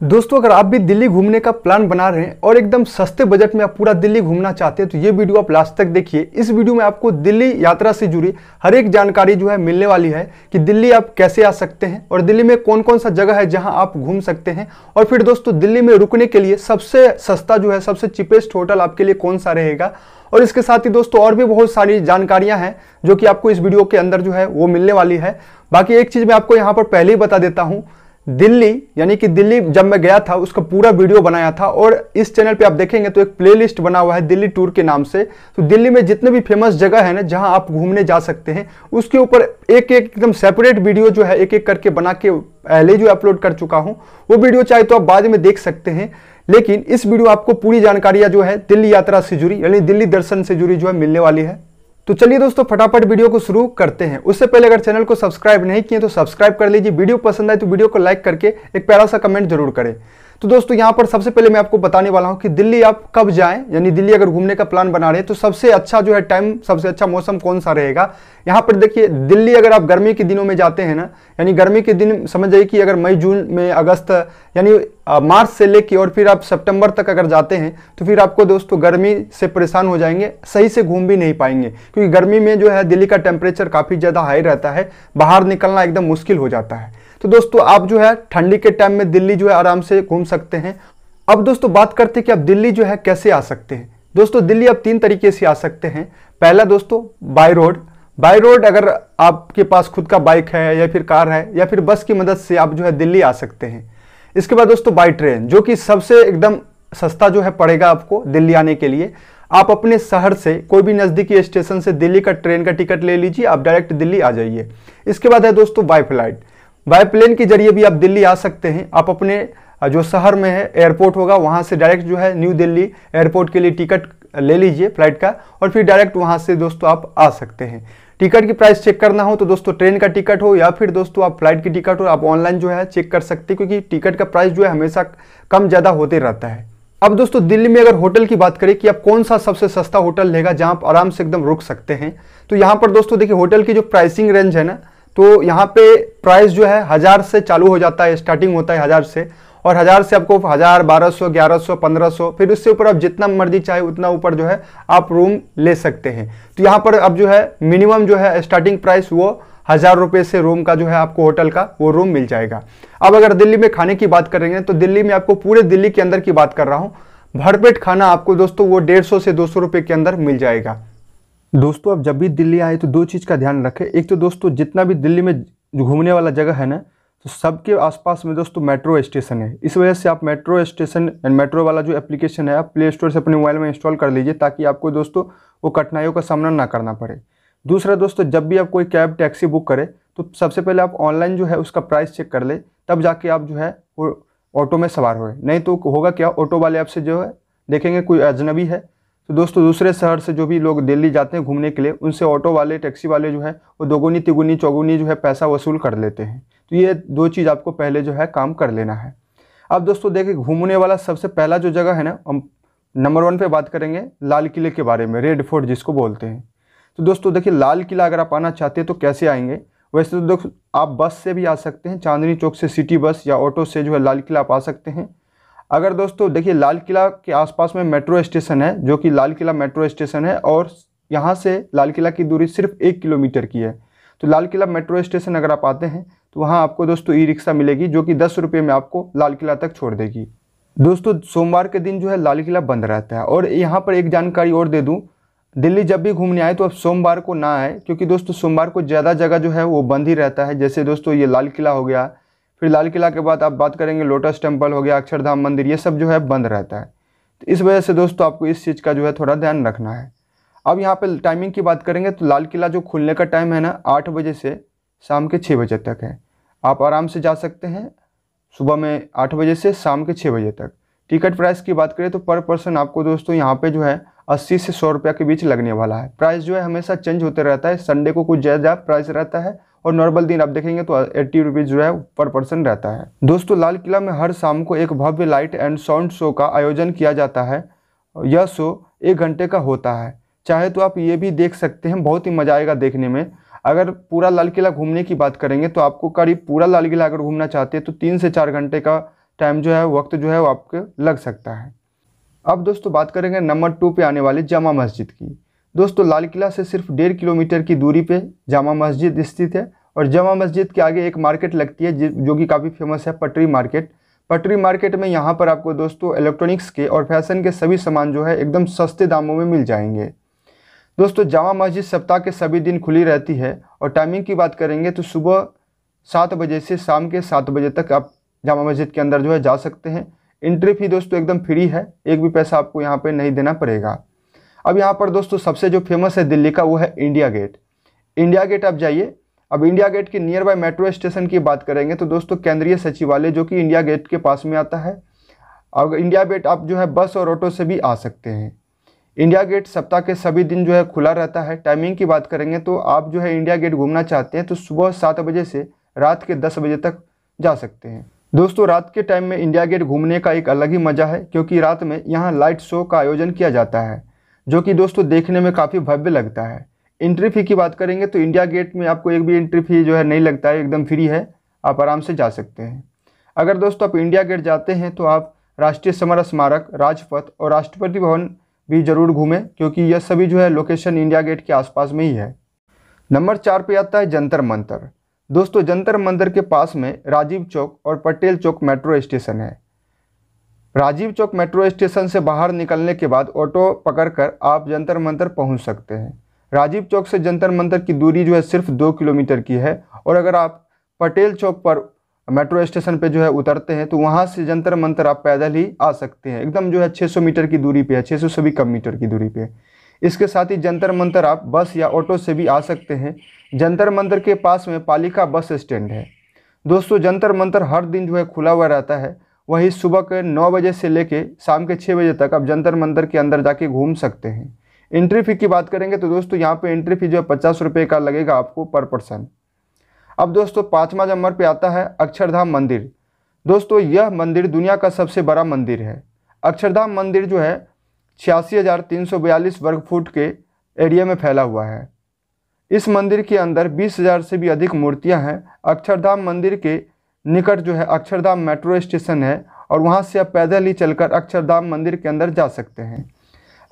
दोस्तों, अगर आप भी दिल्ली घूमने का प्लान बना रहे हैं और एकदम सस्ते बजट में आप पूरा दिल्ली घूमना चाहते हैं तो ये वीडियो आप लास्ट तक देखिए। इस वीडियो में आपको दिल्ली यात्रा से जुड़ी हर एक जानकारी जो है मिलने वाली है कि दिल्ली आप कैसे आ सकते हैं और दिल्ली में कौन कौन सा जगह है जहाँ आप घूम सकते हैं। और फिर दोस्तों, दिल्ली में रुकने के लिए सबसे सस्ता जो है, सबसे चिपेस्ट होटल आपके लिए कौन सा रहेगा? और इसके साथ ही दोस्तों, और भी बहुत सारी जानकारियाँ हैं जो कि आपको इस वीडियो के अंदर जो है वो मिलने वाली है। बाकी एक चीज़ मैं आपको यहाँ पर पहले ही बता देता हूँ दिल्ली, यानी कि दिल्ली जब मैं गया था, उसका पूरा वीडियो बनाया था और इस चैनल पे आप देखेंगे तो एक प्लेलिस्ट बना हुआ है दिल्ली टूर के नाम से। तो दिल्ली में जितने भी फ़ेमस जगह है ना, जहाँ आप घूमने जा सकते हैं, उसके ऊपर एक एक एकदम सेपरेट वीडियो जो है एक एक करके बना के पहले जो अपलोड कर चुका हूँ, वो वीडियो चाहे तो आप बाद में देख सकते हैं। लेकिन इस वीडियो आपको पूरी जानकारियाँ जो है दिल्ली यात्रा से जुड़ी, यानी दिल्ली दर्शन से जुड़ी जो है मिलने वाली है। तो चलिए दोस्तों, फटाफट वीडियो को शुरू करते हैं। उससे पहले अगर चैनल को सब्सक्राइब नहीं किए तो सब्सक्राइब कर लीजिए। वीडियो पसंद आए तो वीडियो को लाइक करके एक प्यारा सा कमेंट ज़रूर करें। तो दोस्तों, यहाँ पर सबसे पहले मैं आपको बताने वाला हूँ कि दिल्ली आप कब जाएँ? यानी दिल्ली अगर घूमने का प्लान बना रहे हैं तो सबसे अच्छा जो है टाइम सबसे अच्छा मौसम कौन सा रहेगा? यहाँ पर देखिए, दिल्ली अगर आप गर्मी के दिनों में जाते हैं ना, यानी गर्मी के दिन, समझ जाइए कि अगर मई, जून में, अगस्त, यानी मार्च से लेके और फिर आप सितंबर तक अगर जाते हैं तो फिर आपको दोस्तों गर्मी से परेशान हो जाएँगे, सही से घूम भी नहीं पाएँगे, क्योंकि गर्मी में जो है दिल्ली का टेम्परेचर काफ़ी ज़्यादा हाई रहता है, बाहर निकलना एकदम मुश्किल हो जाता है। तो दोस्तों, आप जो है ठंडी के टाइम में दिल्ली जो है आराम से घूम सकते हैं। अब दोस्तों, बात करते हैं कि आप दिल्ली जो है कैसे आ सकते हैं। दोस्तों, दिल्ली आप तीन तरीके से आ सकते हैं। पहला दोस्तों बाय रोड बाय रोड अगर आपके पास खुद का बाइक है या फिर कार है या फिर बस की मदद से आप जो है दिल्ली आ सकते हैं। इसके बाद दोस्तों बाई ट्रेन जो कि सबसे एकदम सस्ता जो है पड़ेगा आपको दिल्ली आने के लिए। आप अपने शहर से, कोई भी नज़दीकी स्टेशन से दिल्ली का ट्रेन का टिकट ले लीजिए, आप डायरेक्ट दिल्ली आ जाइए। इसके बाद है दोस्तों बाई फ़्लाइट बाय प्लेन के ज़रिए भी आप दिल्ली आ सकते हैं। आप अपने जो शहर में है, एयरपोर्ट होगा, वहाँ से डायरेक्ट जो है न्यू दिल्ली एयरपोर्ट के लिए टिकट ले लीजिए फ़्लाइट का और फिर डायरेक्ट वहाँ से दोस्तों आप आ सकते हैं। टिकट की प्राइस चेक करना हो तो दोस्तों ट्रेन का टिकट हो या फिर दोस्तों आप फ़्लाइट की टिकट हो, आप ऑनलाइन जो है चेक कर सकते हैं क्योंकि टिकट का प्राइस जो है हमेशा कम ज़्यादा होते रहता है। अब दोस्तों दिल्ली में अगर होटल की बात करें कि आप कौन सा सबसे सस्ता होटल लेगा जहाँ आप आराम से एकदम रुक सकते हैं तो यहाँ पर दोस्तों देखिए होटल की जो प्राइसिंग रेंज है ना तो यहाँ पे प्राइस जो है हज़ार से चालू हो जाता है स्टार्टिंग होता है हज़ार से। और हज़ार से आपको हज़ार बारह सौ, ग्यारह सौ, पंद्रह सौ, फिर उससे ऊपर आप जितना मर्ज़ी चाहे उतना ऊपर जो है आप रूम ले सकते हैं। तो यहाँ पर अब जो है मिनिमम जो है स्टार्टिंग प्राइस वो हज़ार रुपये से रूम का जो है आपको होटल का वो रूम मिल जाएगा। अब अगर दिल्ली में खाने की बात करेंगे तो दिल्ली में आपको पूरे दिल्ली के अंदर की बात कर रहा हूँ। भरपेट खाना आपको दोस्तों वो डेढ़ सौ से दो सौ रुपये के अंदर मिल जाएगा। दोस्तों आप जब भी दिल्ली आए तो दो चीज़ का ध्यान रखें। एक तो दोस्तों, जितना भी दिल्ली में घूमने वाला जगह है ना तो सबके आसपास में दोस्तों मेट्रो स्टेशन है। इस वजह से आप मेट्रो स्टेशन एंड मेट्रो वाला जो एप्लीकेशन है, आप प्ले स्टोर से अपने मोबाइल में इंस्टॉल कर लीजिए, ताकि आपको दोस्तों वो कठिनाइयों का सामना ना करना पड़े। दूसरा दोस्तों, जब भी आप कोई कैब टैक्सी बुक करें तो सबसे पहले आप ऑनलाइन जो है उसका प्राइस चेक कर ले, तब जाके आप जो है वो ऑटो में सवार हुए। नहीं तो होगा क्या ऑटो वाले आपसे जो है, देखेंगे कोई अजनबी है तो दोस्तों, दूसरे शहर से जो भी लोग दिल्ली जाते हैं घूमने के लिए, उनसे ऑटो वाले, टैक्सी वाले जो है, वो दोगुनी, तिगुनी, चौगुनी जो है पैसा वसूल कर लेते हैं। तो ये दो चीज़ आपको पहले जो है काम कर लेना है। अब दोस्तों, देखिए, घूमने वाला सबसे पहला जो जगह है ना, हम नंबर वन पे बात करेंगे, लाल किले के बारे में, रेड फोर्ट जिसको बोलते हैं। तो दोस्तों, देखिए, लाल किला अगर आप आना चाहते हैं तो कैसे आएँगे? वैसे तो दोस्तों, आप बस से भी आ सकते हैं, चांदनी चौक से सिटी बस या ऑटो से जो है लाल किला आप आ सकते हैं। अगर दोस्तों, देखिए, लाल किला के आसपास में मेट्रो स्टेशन है, जो कि लाल किला मेट्रो स्टेशन है, और यहाँ से लाल किला की दूरी सिर्फ़ एक किलोमीटर की है। तो लाल किला मेट्रो स्टेशन अगर आप आते हैं तो वहाँ आपको दोस्तों ई रिक्शा मिलेगी, जो कि दस रुपये में आपको लाल किला तक छोड़ देगी। दोस्तों, सोमवार के दिन जो है लाल किला बंद रहता है, और यहाँ पर एक जानकारी और दे दूँ, दिल्ली जब भी घूमने आए तो अब सोमवार को ना आए, क्योंकि दोस्तों, सोमवार को ज़्यादा जगह जो है वो बंद ही रहता है। जैसे दोस्तों, ये लाल किला हो गया फिर लाल किला के बाद आप बात करेंगे, लोटस टेंपल हो गया, अक्षरधाम मंदिर, ये सब जो है बंद रहता है। तो इस वजह से दोस्तों आपको इस चीज़ का जो है थोड़ा ध्यान रखना है। अब यहाँ पे टाइमिंग की बात करेंगे तो लाल किला जो खुलने का टाइम है ना, आठ बजे से शाम के छः बजे तक है। आप आराम से जा सकते हैं सुबह में आठ बजे से शाम के छः बजे तक। टिकट प्राइस की बात करें तो पर पर्सन आपको दोस्तों यहाँ पे जो है अस्सी से सौ रुपये के बीच लगने वाला है। प्राइस जो है हमेशा चेंज होते रहता है, संडे को कुछ ज़्यादा प्राइस रहता है और नॉर्मल दिन आप देखेंगे तो एट्टी रुपीज़ जो है पर पर्सन रहता है। दोस्तों, लाल किला में हर शाम को एक भव्य लाइट एंड साउंड शो का आयोजन किया जाता है। यह शो एक घंटे का होता है। चाहे तो आप ये भी देख सकते हैं, बहुत ही मज़ा आएगा देखने में। अगर पूरा लाल किला घूमने की बात करेंगे तो आपको करीब पूरा लाल किला अगर घूमना चाहते हैं तो तीन से चार घंटे का टाइम जो है, वक्त जो है वो आपके लग सकता है। अब दोस्तों बात करेंगे नंबर टू पे आने वाली जामा मस्जिद की। दोस्तों, लाल किला से सिर्फ़ डेढ़ किलोमीटर की दूरी पे जामा मस्जिद स्थित है और जामा मस्जिद के आगे एक मार्केट लगती है जो कि काफ़ी फ़ेमस है, पटरी मार्केट। पटरी मार्केट में यहाँ पर आपको दोस्तों इलेक्ट्रॉनिक्स के और फ़ैशन के सभी सामान जो है एकदम सस्ते दामों में मिल जाएँगे। दोस्तों, जामा मस्जिद सप्ताह के सभी दिन खुली रहती है और टाइमिंग की बात करेंगे तो सुबह सात बजे से शाम के सात बजे तक आप जामा मस्जिद के अंदर जो है जा सकते हैं। एंट्री फ़ी दोस्तों एकदम फ्री है, एक भी पैसा आपको यहाँ पर नहीं देना पड़ेगा। अब यहाँ पर दोस्तों सबसे जो फ़ेमस है दिल्ली का, वो है इंडिया गेट इंडिया गेट आप जाइए। अब इंडिया गेट के नियर बाय मेट्रो स्टेशन की बात करेंगे तो दोस्तों केंद्रीय सचिवालय जो कि इंडिया गेट के पास में आता है। अब इंडिया गेट आप जो है बस और ऑटो से भी आ सकते हैं। इंडिया गेट सप्ताह के सभी दिन जो है खुला रहता है। टाइमिंग की बात करेंगे तो आप जो है इंडिया गेट घूमना चाहते हैं तो सुबह सात बजे से रात के दस बजे तक जा सकते हैं। दोस्तों, रात के टाइम में इंडिया गेट घूमने का एक अलग ही मज़ा है, क्योंकि रात में यहाँ लाइट शो का आयोजन किया जाता है। जो कि दोस्तों देखने में काफ़ी भव्य लगता है। एंट्री फ़ी की बात करेंगे तो इंडिया गेट में आपको एक भी एंट्री फ़ी जो है नहीं लगता है, एकदम फ्री है। आप आराम से जा सकते हैं। अगर दोस्तों आप इंडिया गेट जाते हैं तो आप राष्ट्रीय समर स्मारक, राजपथ और राष्ट्रपति भवन भी ज़रूर घूमें, क्योंकि यह सभी जो है लोकेशन इंडिया गेट के आसपास में ही है। नंबर चार पे आता है जंतर मंतर। दोस्तों जंतर मंतर के पास में राजीव चौक और पटेल चौक मेट्रो स्टेशन है। राजीव चौक मेट्रो स्टेशन से बाहर निकलने के बाद ऑटो पकड़कर आप जंतर मंतर पहुँच सकते हैं। राजीव चौक से जंतर मंतर की दूरी जो है सिर्फ़ दो किलोमीटर की है और अगर आप पटेल चौक पर मेट्रो स्टेशन पे जो है उतरते हैं तो वहाँ से जंतर मंतर आप पैदल ही आ सकते हैं। एकदम जो है 600 मीटर की दूरी पे है 600 से भी कम मीटर की दूरी पे इसके साथ ही जंतर मंतर आप बस या ऑटो से भी आ सकते हैं। जंतर मंतर के पास में पालिका बस स्टैंड है। दोस्तों, जंतर मंतर हर दिन जो है खुला हुआ रहता है। वही सुबह के नौ बजे से लेके शाम के छः बजे तक आप जंतर मंतर के अंदर जाके घूम सकते हैं। एंट्री फ़ी की बात करेंगे तो दोस्तों यहाँ पे एंट्री फ़ी जो है पचास रुपये का लगेगा आपको पर पर्सन अब दोस्तों पाँचवा नंबर पे आता है अक्षरधाम मंदिर। दोस्तों यह मंदिर दुनिया का सबसे बड़ा मंदिर है। अक्षरधाम मंदिर जो है छियासी हज़ार तीन सौ बयालीस वर्ग फुट के एरिया में फैला हुआ है। इस मंदिर के अंदर बीस हज़ार से भी अधिक मूर्तियाँ हैं। अक्षरधाम मंदिर के निकट जो है अक्षरधाम मेट्रो स्टेशन है और वहाँ से आप पैदल ही चलकर अक्षरधाम मंदिर के अंदर जा सकते हैं।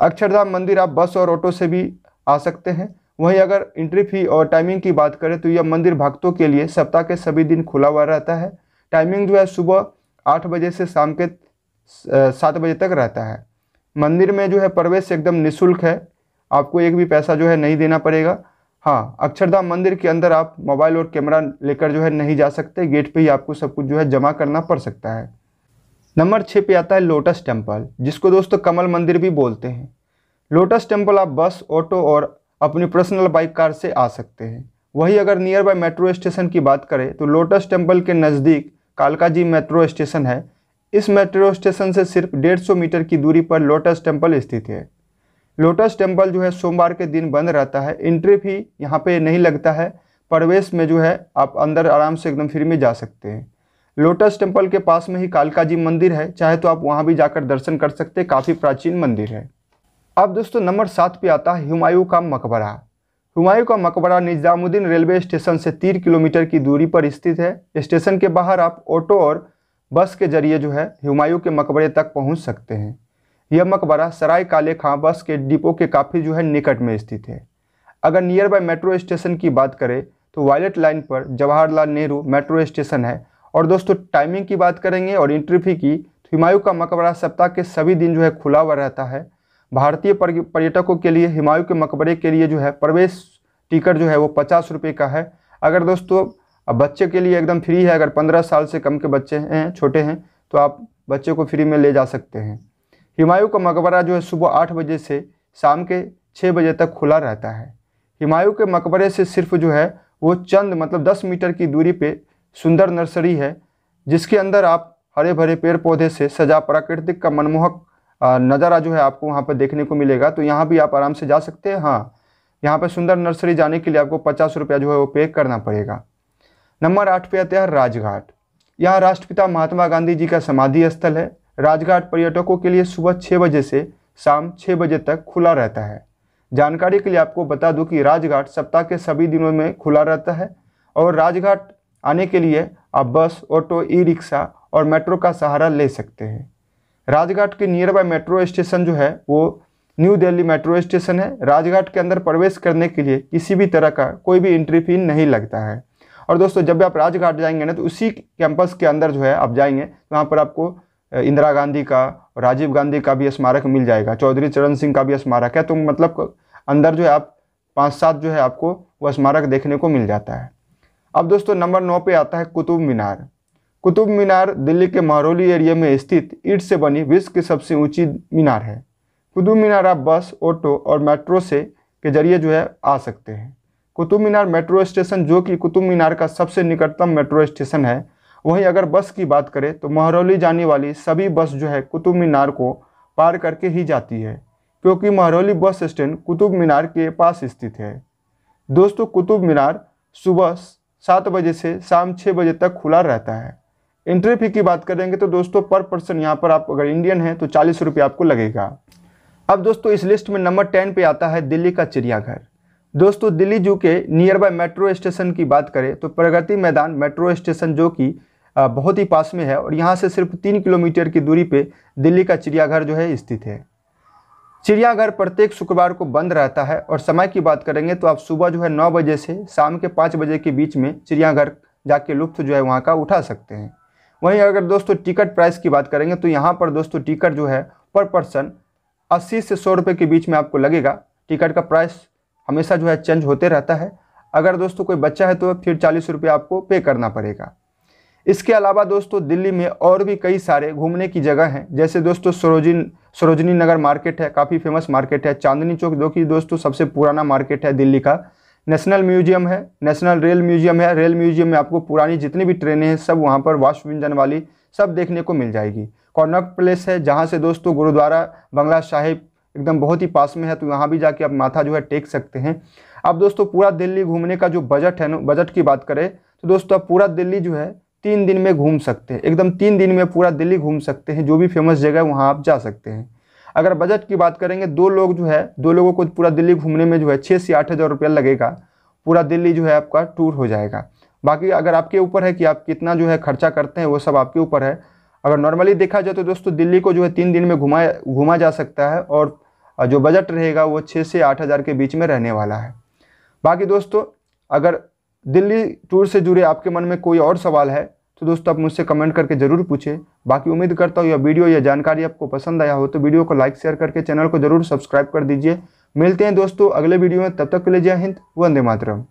अक्षरधाम मंदिर आप बस और ऑटो से भी आ सकते हैं। वहीं अगर एंट्री फ़ी और टाइमिंग की बात करें तो यह मंदिर भक्तों के लिए सप्ताह के सभी दिन खुला हुआ रहता है। टाइमिंग जो है सुबह आठ बजे से शाम के सात बजे तक रहता है। मंदिर में जो है प्रवेश एकदम निःशुल्क है। आपको एक भी पैसा जो है नहीं देना पड़ेगा। हाँ अक्षरधाम मंदिर के अंदर आप मोबाइल और कैमरा लेकर जो है नहीं जा सकते, गेट पे ही आपको सब कुछ जो है जमा करना पड़ सकता है। नंबर छः पे आता है लोटस टेंपल जिसको दोस्तों कमल मंदिर भी बोलते हैं। लोटस टेंपल आप बस, ऑटो और अपनी पर्सनल बाइक कार से आ सकते हैं। वही अगर नियर बाय मेट्रो स्टेशन की बात करें तो लोटस टेंपल के नज़दीक कालकाजी मेट्रो स्टेशन है। इस मेट्रो स्टेशन से सिर्फ़ डेढ़ मीटर की दूरी पर लोटस टेंपल स्थित है। लोटस टेंपल जो है सोमवार के दिन बंद रहता है। एंट्री भी यहाँ पे नहीं लगता है। प्रवेश में जो है आप अंदर आराम से एकदम फ्री में जा सकते हैं। लोटस टेंपल के पास में ही कालका जी मंदिर है। चाहे तो आप वहाँ भी जाकर दर्शन कर सकते हैं। काफ़ी प्राचीन मंदिर है। अब दोस्तों नंबर सात पे आता है हुमायूं का मकबरा। हुमायूं का मकबरा निज़ामुद्दीन रेलवे स्टेशन से तीन किलोमीटर की दूरी पर स्थित है। स्टेशन के बाहर आप ऑटो और बस के ज़रिए जो है हुमायूं के मकबरे तक पहुँच सकते हैं। यह मकबरा सराय काले खां बस के डिपो के काफ़ी जो है निकट में स्थित है। अगर नियर बाय मेट्रो स्टेशन की बात करें तो वायलेट लाइन पर जवाहरलाल नेहरू मेट्रो स्टेशन है। और दोस्तों टाइमिंग की बात करेंगे और एंट्री फ़ी की तो हिमायू का मकबरा सप्ताह के सभी दिन जो है खुला हुआ रहता है। भारतीय पर्यटकों के लिए हिमायू के मकबरे के लिए जो है प्रवेश टिकट जो है वो पचास रुपये का है। अगर दोस्तों बच्चे के लिए एकदम फ्री है, अगर पंद्रह साल से कम के बच्चे हैं, छोटे हैं तो आप बच्चे को फ्री में ले जा सकते हैं। हिमायू का मकबरा जो है सुबह आठ बजे से शाम के छः बजे तक खुला रहता है। हिमायू के मकबरे से सिर्फ़ जो है, वो चंद मतलब दस मीटर की दूरी पे सुंदर नर्सरी है, जिसके अंदर आप हरे भरे पेड़ पौधे से सजा प्राकृतिक का मनमोहक नज़ारा जो है आपको वहाँ पर देखने को मिलेगा। तो यहाँ भी आप आराम से जा सकते हैं। हाँ यहाँ पर सुंदर नर्सरी जाने के लिए आपको पचास रुपया जो है वो पे करना पड़ेगा। नंबर आठ पे आते हैं राजघाट। यहाँ राष्ट्रपिता महात्मा गांधी जी का समाधि स्थल है। राजघाट पर्यटकों के लिए सुबह छः बजे से शाम छः बजे तक खुला रहता है। जानकारी के लिए आपको बता दूँ कि राजघाट सप्ताह के सभी दिनों में खुला रहता है और राजघाट आने के लिए आप बस, ऑटो ई रिक्शा और मेट्रो का सहारा ले सकते हैं। राजघाट के नियर बाय मेट्रो स्टेशन जो है, वो न्यू दिल्ली मेट्रो स्टेशन है। राजघाट के अंदर प्रवेश करने के लिए किसी भी तरह का कोई भी एंट्री फ़ी नहीं लगता है। और दोस्तों, जब भी आप राजघाट जाएँगे ना तो उसी कैंपस के अंदर जो है आप जाएँगे तो वहाँ पर आपको इंदिरा गांधी का राजीव गांधी का भी स्मारक मिल जाएगा। चौधरी चरण सिंह का भी स्मारक है तो मतलब अंदर जो है आप पाँच सात जो है आपको वह स्मारक देखने को मिल जाता है। अब दोस्तों, नंबर नौ पे आता है कुतुब मीनार। कुतुब मीनार दिल्ली के महरौली एरिया में स्थित ईट से बनी विश्व की सबसे ऊँची मीनार है। कुतुब मीनार आप बस, ऑटो और मेट्रो से, के ज़रिए जो है आ सकते हैं। कुतुब मीनार मेट्रो स्टेशन, जो कि कुतुब मीनार का सबसे निकटतम मेट्रो स्टेशन है वहीं अगर बस की बात करें तो महरौली जाने वाली सभी बस जो है कुतुब मीनार को पार करके ही जाती है, क्योंकि महरौली बस स्टैंड कुतुब मीनार के पास स्थित है। दोस्तों, कुतुब मीनार सुबह सात बजे से शाम छः बजे तक खुला रहता है। एंट्री फ़ी की बात करेंगे तो दोस्तों पर पर्सन यहाँ पर आप अगर इंडियन हैं तो चालीस रुपये आपको लगेगा। अब दोस्तों, इस लिस्ट में नंबर टेन पे आता है दिल्ली का चिड़ियाघर। दोस्तों, दिल्ली जू के नियर बाय मेट्रो स्टेशन की बात करें तो प्रगति मैदान मेट्रो स्टेशन जो कि बहुत ही पास में है और यहाँ से सिर्फ़ तीन किलोमीटर की दूरी पे दिल्ली का चिड़ियाघर जो है स्थित है। चिड़ियाघर प्रत्येक शुक्रवार को बंद रहता है और समय की बात करेंगे तो आप सुबह जो है नौ बजे से शाम के पाँच बजे के बीच में चिड़ियाघर जाके लुत्फ जो है वहाँ का उठा सकते हैं। वहीं अगर दोस्तों टिकट प्राइस की बात करेंगे तो यहाँ पर दोस्तों टिकट जो है पर पर्सन अस्सी से सौ रुपये के बीच में आपको लगेगा। टिकट का प्राइस हमेशा जो है चेंज होते रहता है। अगर दोस्तों कोई बच्चा है तो फिर चालीस रुपये आपको पे करना पड़ेगा। इसके अलावा दोस्तों, दिल्ली में और भी कई सारे घूमने की जगह हैं। जैसे दोस्तों, सरोजिन, सरोजनी नगर मार्केट है, काफ़ी फ़ेमस मार्केट है। चांदनी चौक, जो कि दोस्तों सबसे पुराना मार्केट है दिल्ली का। नेशनल म्यूज़ियम है, नेशनल रेल म्यूज़ियम है। रेल म्यूज़ियम में आपको पुरानी जितनी भी ट्रेनें हैं, सब वहाँ पर वाश व्यंजन वाली सब देखने को मिल जाएगी। कॉर्नक प्लेस है, जहाँ से दोस्तों गुरुद्वारा, बंगला साहिब एकदम बहुत ही पास में है तो यहाँ भी जाके आप माथा जो है टेक सकते हैं। अब दोस्तों, पूरा दिल्ली घूमने का जो बजट है बजट की बात करें तो दोस्तों आप पूरा दिल्ली जो है तीन दिन में घूम सकते हैं। एकदम तीन दिन में पूरा दिल्ली घूम सकते हैं। जो भी फ़ेमस जगह है, वहाँ आप जा सकते हैं। अगर बजट की बात करेंगे, दो लोग जो है, दो लोगों को पूरा दिल्ली घूमने में जो है छः से आठ हज़ार रुपया लगेगा। पूरा दिल्ली जो है, आपका टूर हो जाएगा। बाकी अगर आपके ऊपर है कि आप कितना जो है खर्चा करते हैं, वो सब आपके ऊपर है। अगर नॉर्मली देखा जाए तो दोस्तों, दिल्ली को जो है तीन दिन में घुमाया घूमा जा सकता है और जो बजट रहेगा, वो छः से आठ हज़ार के बीच में रहने वाला है। बाकी दोस्तों, अगर दिल्ली टूर से जुड़े आपके मन में कोई और सवाल है तो दोस्तों, आप मुझसे कमेंट करके ज़रूर पूछें। बाकी उम्मीद करता हूँ, यह वीडियो या जानकारी आपको पसंद आया हो तो वीडियो को लाइक शेयर करके चैनल को ज़रूर सब्सक्राइब कर दीजिए। मिलते हैं दोस्तों, अगले वीडियो में। तब तक के लिए जय हिंद, वंदे मातरम।